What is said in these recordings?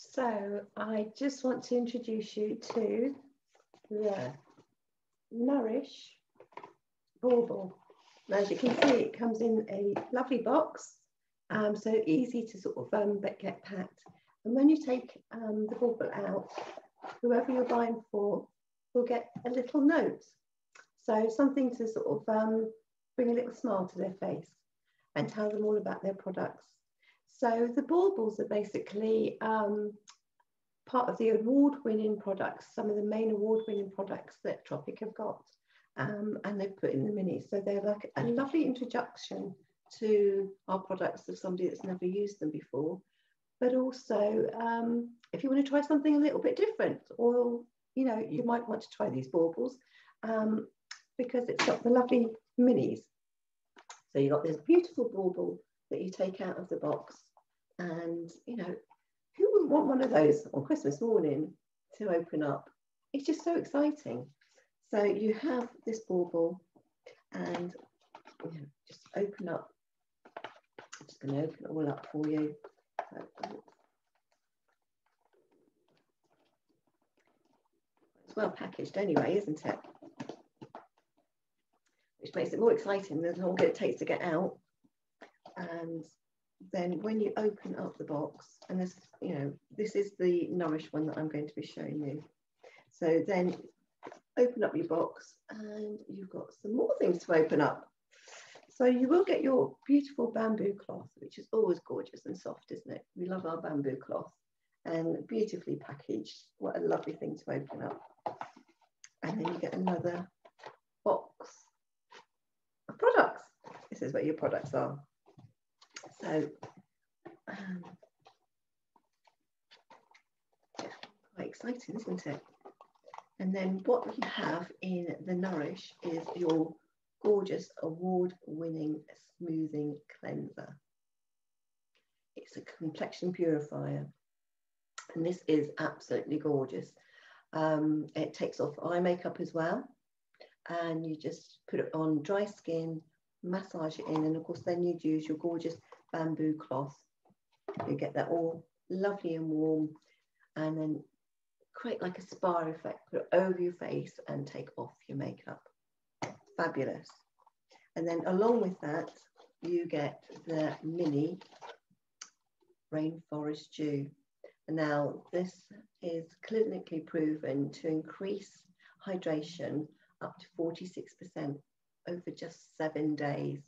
So I just want to introduce you to the Nourish Bauble. As you can see, it comes in a lovely box, um, so easy to sort of um, get packed. And when you take um, the bauble out, whoever you're buying for will get a little note. So something to sort of um, bring a little smile to their face and tell them all about their products. So the baubles are basically um, part of the award-winning products, some of the main award-winning products that Tropic have got. Um, and they've put in the minis. So they're like a lovely introduction to our products of somebody that's never used them before. But also, um, if you want to try something a little bit different, or you know, you might want to try these baubles um, because it's got the lovely minis. So you've got this beautiful bauble that you take out of the box, and you know, who wouldn't want one of those on Christmas morning to open up? It's just so exciting. So you have this bauble, and you know, just open up. I'm just going to open it all up for you. It's well packaged anyway, isn't it? Which makes it more exciting the longer it takes to get out. And then when you open up the box, and this, you know, this is the Nourish one that I'm going to be showing you. So then open up your box and you've got some more things to open up. So you will get your beautiful bamboo cloth, which is always gorgeous and soft, isn't it? We love our bamboo cloth and beautifully packaged. What a lovely thing to open up. And then you get another box of products. This is where your products are. So, um, quite exciting, isn't it? And then what you have in the Nourish is your gorgeous award-winning smoothing cleanser. It's a complexion purifier. And this is absolutely gorgeous. Um, it takes off eye makeup as well. And you just put it on dry skin, massage it in. And of course, then you'd use your gorgeous bamboo cloth. You get that all lovely and warm. And then create like a spa effect, put it over your face and take off your makeup. Fabulous. And then along with that, you get the mini rainforest dew. Now, this is clinically proven to increase hydration up to 46% over just seven days.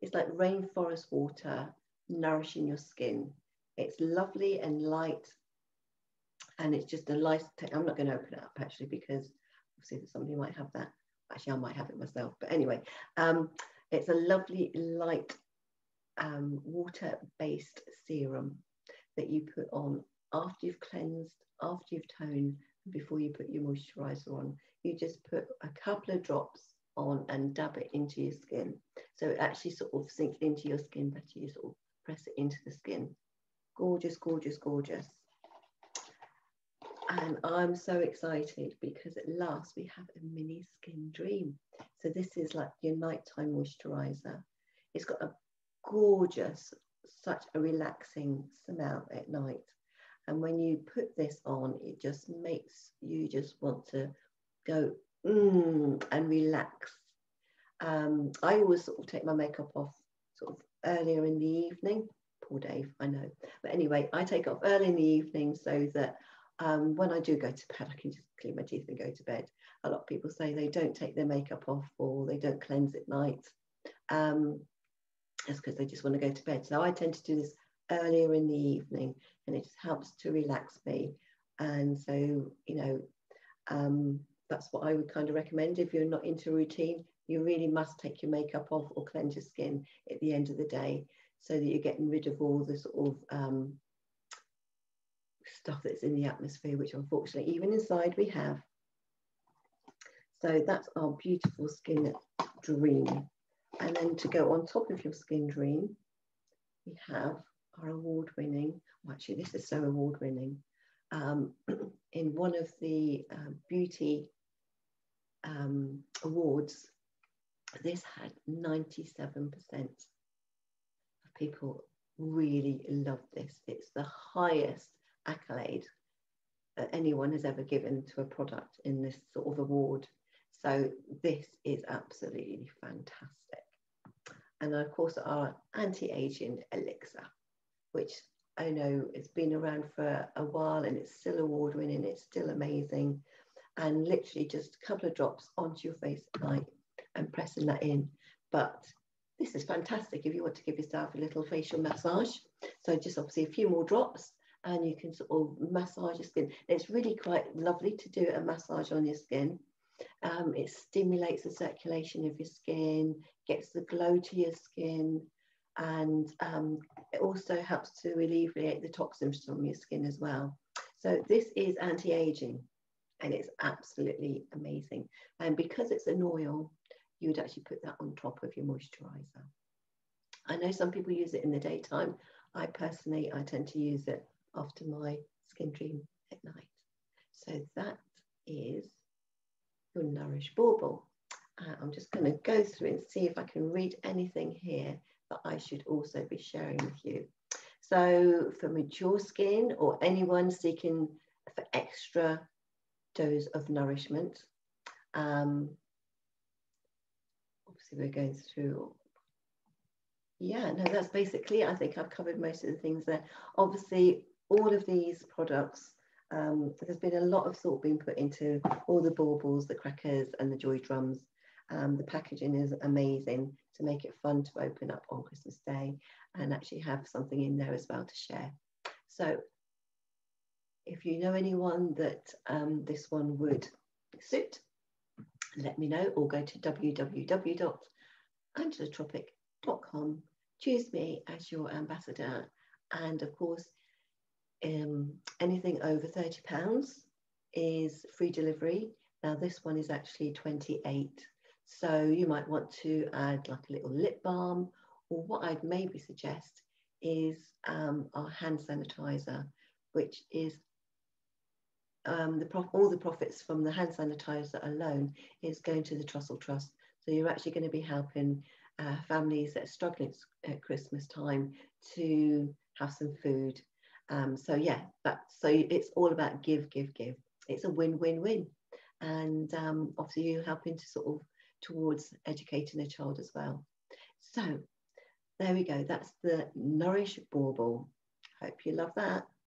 It's like rainforest water nourishing your skin. It's lovely and light and it's just a light. I'm not going to open it up actually because obviously somebody might have that. Actually, I might have it myself. But anyway, um, it's a lovely light um, water-based serum that you put on after you've cleansed, after you've toned, before you put your moisturizer on. You just put a couple of drops on and dab it into your skin. So it actually sort of sinks into your skin better. You sort of press it into the skin. Gorgeous, gorgeous, gorgeous. And I'm so excited because at last we have a mini skin dream. So this is like your nighttime moisturizer. It's got a gorgeous, such a relaxing smell at night. And when you put this on, it just makes you just want to go mm, and relax. Um, I always sort of take my makeup off sort of earlier in the evening. Poor Dave, I know. But anyway, I take off early in the evening so that um, when I do go to bed, I can just clean my teeth and go to bed. A lot of people say they don't take their makeup off or they don't cleanse at night. Um, that's because they just want to go to bed. So I tend to do this earlier in the evening and it just helps to relax me. And so, you know, um, that's what I would kind of recommend. If you're not into routine, you really must take your makeup off or cleanse your skin at the end of the day so that you're getting rid of all the sort of um, stuff that's in the atmosphere, which unfortunately even inside we have. So that's our beautiful skin dream. And then to go on top of your skin dream, we have our award winning, well, actually this is so award winning, um, in one of the uh, beauty um, awards, this had 97% of people really love this. It's the highest accolade that anyone has ever given to a product in this sort of award. So this is absolutely fantastic. And of course our anti-aging elixir, which I know it's been around for a while and it's still award winning, it's still amazing. And literally just a couple of drops onto your face at night and pressing that in. But this is fantastic if you want to give yourself a little facial massage. So just obviously a few more drops and you can sort of massage your skin. It's really quite lovely to do a massage on your skin. Um, it stimulates the circulation of your skin, gets the glow to your skin, and um, it also helps to alleviate the toxins from your skin as well. So this is anti-aging and it's absolutely amazing. And because it's an oil, you would actually put that on top of your moisturizer. I know some people use it in the daytime. I personally, I tend to use it after my skin dream at night. So that is your Nourish Bauble. Uh, I'm just going to go through and see if I can read anything here that I should also be sharing with you. So for mature skin or anyone seeking for extra dose of nourishment, um, obviously we're going through yeah no that's basically i think i've covered most of the things there. Obviously all of these products um, there's been a lot of thought being put into all the baubles the crackers and the joy drums. Um, the packaging is amazing to make it fun to open up on christmas day and actually have something in there as well to share. So if you know anyone that um, this one would suit let me know or go to www.angelatropic.com. Choose me as your ambassador. And of course, um, anything over £30 is free delivery. Now, this one is actually 28 So you might want to add like a little lip balm, or what I'd maybe suggest is um, our hand sanitizer, which is um, the all the profits from the hand sanitizer alone is going to the Trussell Trust. So you're actually going to be helping uh, families that are struggling at Christmas time to have some food. Um, so yeah, that so it's all about give, give, give. It's a win-win-win, and um, obviously you're helping to sort of towards educating a child as well. So there we go. That's the Nourish Bauble. Hope you love that.